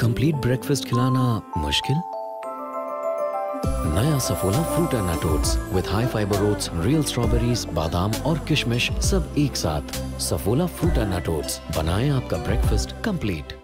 complete breakfast खिलाना मुश्किल नया Saffola fruit and oats with high fibre oats real strawberries बादाम और किशमिश सब एक साथ सफोला फ्रूट एंड ओट्स बनाए आपका ब्रेकफास्ट कंप्लीट